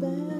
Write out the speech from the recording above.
back.